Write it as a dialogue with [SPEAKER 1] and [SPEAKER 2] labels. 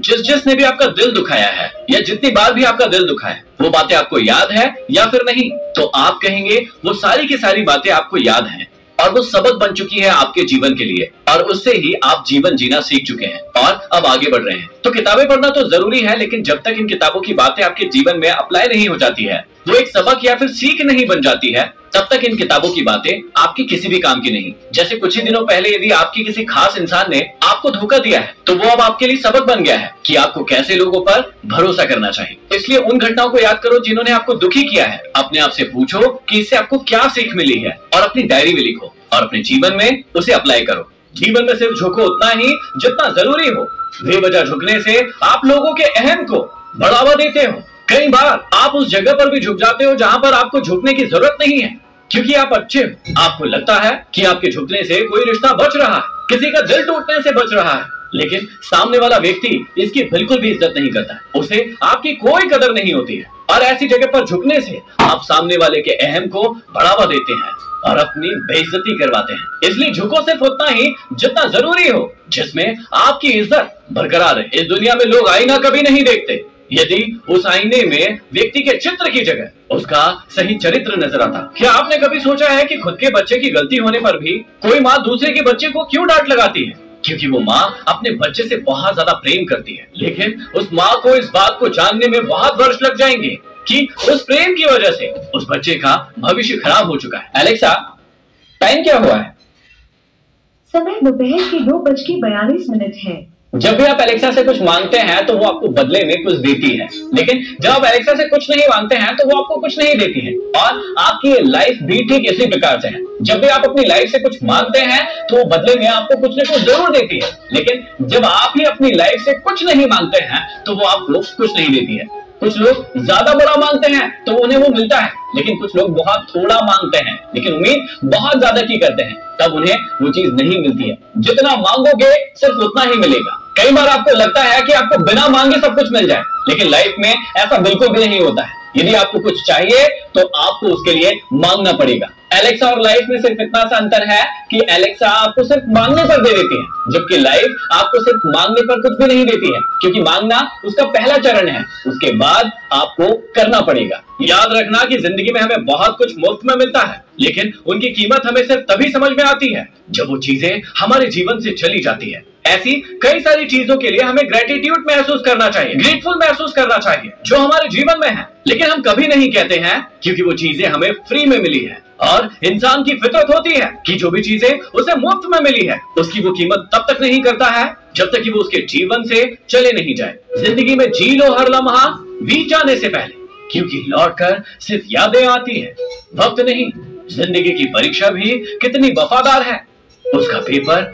[SPEAKER 1] जिस जिस ने भी आपका दिल दुखाया है, या जितनी बार भी आपका दिल दुखा है, वो बातें आपको याद है या फिर नहीं तो आप कहेंगे, वो सारी की सारी बातें आपको याद हैं और वो सबक बन चुकी है आपके जीवन के लिए और उससे ही आप जीवन जीना सीख चुके हैं। और अब आगे बढ़ रहे हैं। तो किताबें पढ़ना तो ज़रूरी है, लेकिन जब तक इन किताबों की बातें आपके जीवन में अप्लाई नहीं हो जाती है वो एक सबक या फिर सीख नहीं बन जाती है, तब तक इन किताबों की बातें आपकी किसी भी काम की नहीं। जैसे कुछ ही दिनों पहले यदि आपकी किसी खास इंसान ने आपको धोखा दिया है तो वो अब आपके लिए सबक बन गया है कि आपको कैसे लोगों पर भरोसा करना चाहिए। इसलिए उन घटनाओं को याद करो जिन्होंने आपको दुखी किया है। अपने आप से पूछो कि इससे आपको क्या सीख मिली है, और अपनी डायरी में लिखो, और अपने जीवन में उसे अप्लाई करो। जीवन में सिर्फ़ झुको उतना ही जितना ज़रूरी हो। बेवजह झुकने से आप लोगों के अहम को बढ़ावा देते हो। कई बार आप उस जगह पर भी झुक जाते हो जहाँ पर आपको झुकने की ज़रूरत नहीं है। क्योंकि आप अच्छे आपको लगता है कि आपके झुकने से कोई रिश्ता बच रहा है। किसी का दिल टूटने से बच रहा है। लेकिन सामने वाला व्यक्ति इसकी बिल्कुल भी इज़्ज़त नहीं करता। है उसे आपकी कोई कदर नहीं होती है। और ऐसी जगह पर झुकने से आप सामने वाले के अहम को बढ़ावा देते हैं और अपनी बेइज्जती करवाते हैं। इसलिए झुको सिर्फ़ उतना ही जितना ज़रूरी हो, जिसमें आपकी इज़्ज़त बरकरार है इस दुनिया में लोग आईना कभी नहीं देखते। यदि उस आईने में व्यक्ति के चित्र की जगह उसका सही चरित्र नज़र आता। क्या आपने कभी सोचा है कि खुद के बच्चे की गलती होने पर भी कोई माँ दूसरे के बच्चे को क्यों डांट लगाती है? क्योंकि वो माँ अपने बच्चे से बहुत ज़्यादा प्रेम करती है। लेकिन उस माँ को इस बात को जानने में बहुत वर्ष लग जाएँगे कि उस प्रेम की वजह से उस बच्चे का भविष्य खराब हो चुका है। एलेक्सा टाइम क्या हुआ है?
[SPEAKER 2] समय दोपहर के दो बज के बयालीस मिनट है।
[SPEAKER 1] जब भी आप एलेक्सा से कुछ मांगते हैं तो वो आपको बदले में कुछ देती है। लेकिन जब आप एलेक्सा से कुछ नहीं मांगते हैं तो वो आपको कुछ नहीं देती है। और आपकी लाइफ भी ठीक इसी प्रकार से है। जब भी आप अपनी लाइफ से कुछ मांगते हैं तो वो बदले में आपको कुछ ना कुछ ज़रूर देती है। लेकिन जब आप ही अपनी लाइफ से कुछ नहीं मांगते हैं तो वो आपको कुछ नहीं देती है। कुछ लोग ज़्यादा बड़ा मांगते हैं तो उन्हें वो मिलता है। लेकिन कुछ लोग बहुत थोड़ा मांगते हैं। लेकिन उम्मीद बहुत ज़्यादा की करते हैं, तब उन्हें वो चीज़ नहीं मिलती है। जितना मांगोगे, सिर्फ़ उतना ही मिलेगा। कई बार आपको लगता है कि आपको बिना मांगे सब कुछ मिल जाए, लेकिन लाइफ में ऐसा बिल्कुल भी नहीं होता है। यदि आपको कुछ चाहिए तो आपको उसके लिए मांगना पड़ेगा। एलेक्सा और लाइफ में सिर्फ़ इतना सा अंतर है कि एलेक्सा आपको सिर्फ़ मांगने पर दे देती है, जबकि लाइफ आपको सिर्फ़ मांगने पर कुछ भी नहीं देती है, क्योंकि मांगना उसका पहला चरण है, उसके बाद आपको करना पड़ेगा। याद रखना कि ज़िंदगी में हमें बहुत कुछ मुफ़्त में मिलता है, लेकिन उनकी कीमत हमें सिर्फ़ तभी समझ में आती है, जब वो चीज़ें हमारे जीवन से चली जाती है। ऐसी कई सारी चीज़ों के लिए हमें ग्रेटिट्यूड महसूस करना चाहिए ग्रेटफुल महसूस करना चाहिए, जो हमारे जीवन में है। लेकिन हम कभी नहीं कहते हैं, क्योंकि वो चीज़ें हमें फ्री में मिली है। और इंसान की फितरत होती है कि जो भी चीज़ें उसे मुफ़्त में मिली है, उसकी वो कीमत तब तक नहीं करता है, जब तक कि वो उसके जीवन से चले नहीं जाए। ज़िंदगी में जी लो हर लम्हा बीत जाने से पहले, क्योंकि लौट कर सिर्फ़ यादें आती है, वक्त नहीं। ज़िंदगी की परीक्षा भी कितनी वफादार है, उसका पेपर